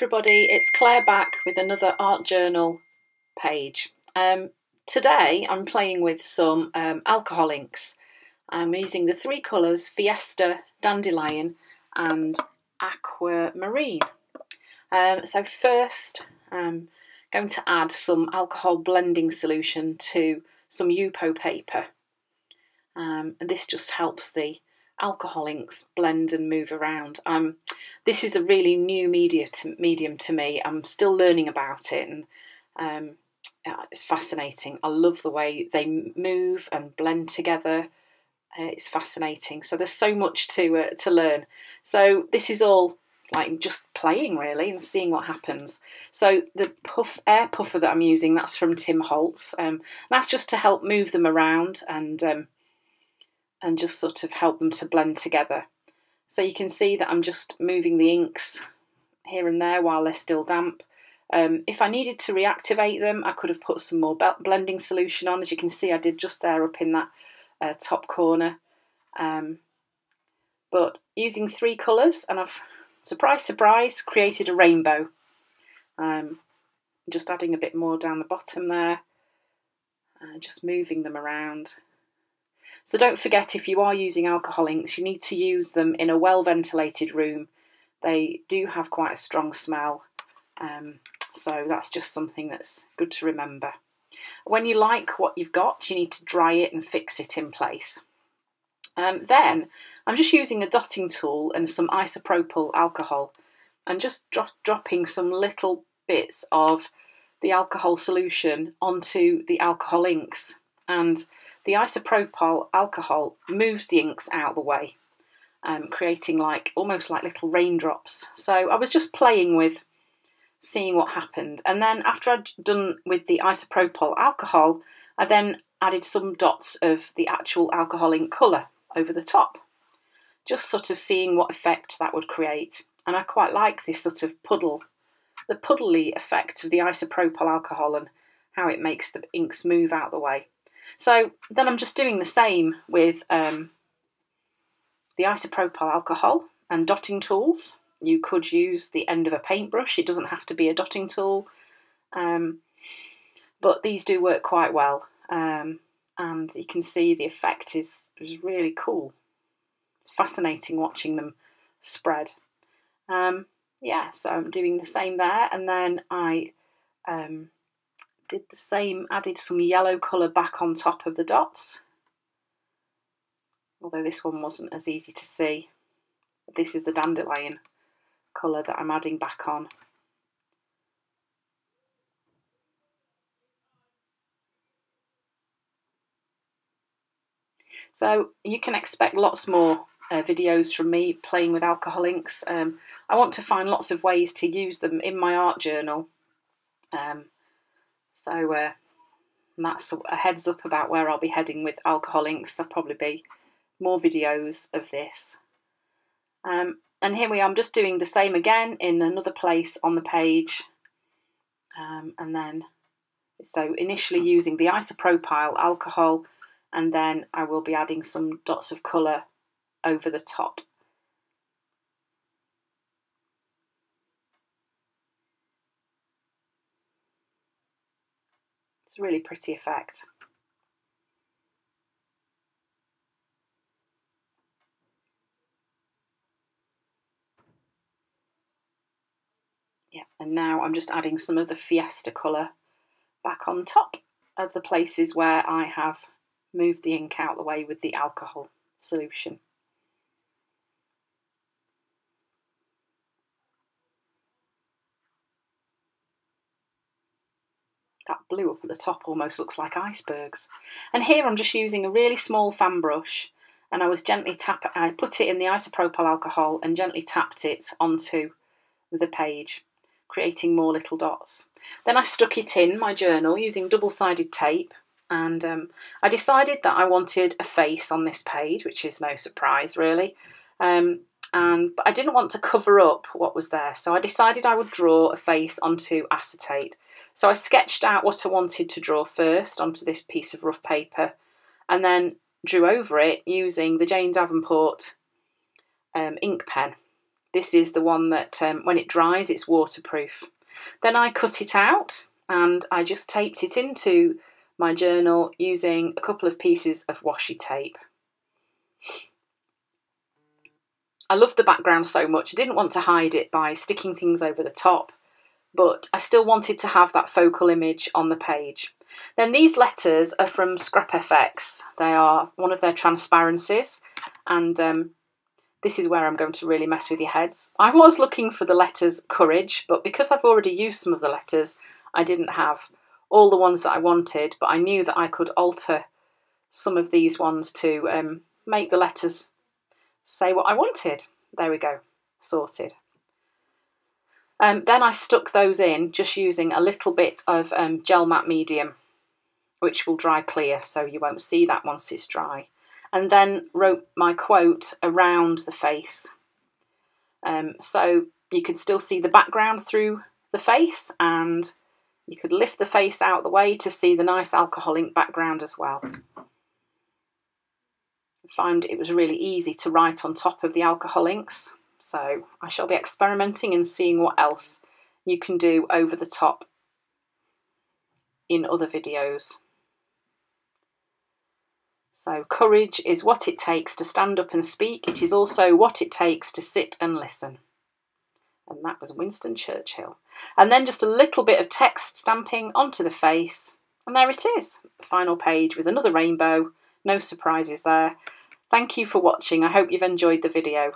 Everybody, it's Claire back with another art journal page. Um, today I'm playing with some um, alcohol inks. I'm using the three colours Fiesta, Dandelion and Aquamarine. Um, so first I'm going to add some alcohol blending solution to some Yupo paper. Um, and this just helps the alcohol inks blend and move around. Um, this is a really new media to, medium to me. I'm still learning about it and um, it's fascinating. I love the way they move and blend together. Uh, it's fascinating. So there's so much to uh, to learn. So this is all like just playing really and seeing what happens. So the puff air puffer that I'm using that's from Tim Holtz. Um, that's just to help move them around and um, and just sort of help them to blend together. So you can see that I'm just moving the inks here and there while they're still damp. Um, if I needed to reactivate them, I could have put some more blending solution on. As you can see, I did just there up in that uh, top corner. Um, but using three colours, and I've, surprise, surprise, created a rainbow. Um, just adding a bit more down the bottom there, uh, just moving them around. So don't forget if you are using alcohol inks, you need to use them in a well ventilated room. They do have quite a strong smell, um, so that's just something that's good to remember. When you like what you've got, you need to dry it and fix it in place. Um, then I'm just using a dotting tool and some isopropyl alcohol and just dro dropping some little bits of the alcohol solution onto the alcohol inks. And the isopropyl alcohol moves the inks out of the way, um, creating like almost like little raindrops. So I was just playing with seeing what happened. And then after I'd done with the isopropyl alcohol, I then added some dots of the actual alcohol ink colour over the top, just sort of seeing what effect that would create. And I quite like this sort of puddle, the puddly effect of the isopropyl alcohol and how it makes the inks move out the way. So then I'm just doing the same with um, the isopropyl alcohol and dotting tools. You could use the end of a paintbrush, it doesn't have to be a dotting tool, um, but these do work quite well. Um, and you can see the effect is, is really cool. It's fascinating watching them spread. Um, yeah, so I'm doing the same there, and then I um, did the same, added some yellow colour back on top of the dots. Although this one wasn't as easy to see. This is the dandelion colour that I'm adding back on. So you can expect lots more uh, videos from me playing with alcohol inks. Um, I want to find lots of ways to use them in my art journal. Um, so uh, that's a heads up about where I'll be heading with alcohol inks. There'll probably be more videos of this. Um, and here we are, I'm just doing the same again in another place on the page. Um, and then, so initially using the isopropyl alcohol, and then I will be adding some dots of colour over the top. A really pretty effect. Yeah, and now I'm just adding some of the Fiesta colour back on top of the places where I have moved the ink out the way with the alcohol solution. That blue up at the top almost looks like icebergs. And here I'm just using a really small fan brush and I was gently tap I put it in the isopropyl alcohol and gently tapped it onto the page, creating more little dots. Then I stuck it in my journal using double-sided tape and um, I decided that I wanted a face on this page, which is no surprise really. Um, and but I didn't want to cover up what was there, so I decided I would draw a face onto acetate. So I sketched out what I wanted to draw first onto this piece of rough paper and then drew over it using the Jane Davenport um, ink pen. This is the one that um, when it dries it's waterproof. Then I cut it out and I just taped it into my journal using a couple of pieces of washi tape. I loved the background so much, I didn't want to hide it by sticking things over the top, but I still wanted to have that focal image on the page. Then these letters are from Scrap FX. They are one of their transparencies, and um, this is where I'm going to really mess with your heads. I was looking for the letters courage, but because I've already used some of the letters, I didn't have all the ones that I wanted, but I knew that I could alter some of these ones to um, make the letters say what I wanted. There we go, sorted. Um, then I stuck those in just using a little bit of um, gel matte medium, which will dry clear, so you won't see that once it's dry. And then wrote my quote around the face. Um, so you could still see the background through the face and you could lift the face out the way to see the nice alcohol ink background as well. I found it was really easy to write on top of the alcohol inks, so I shall be experimenting and seeing what else you can do over the top in other videos. So, courage is what it takes to stand up and speak. It is also what it takes to sit and listen and that was Winston Churchill. And then just a little bit of text stamping onto the face, and there it is. Final page with another rainbow. No surprises there. Thank you for watching. I hope you've enjoyed the video.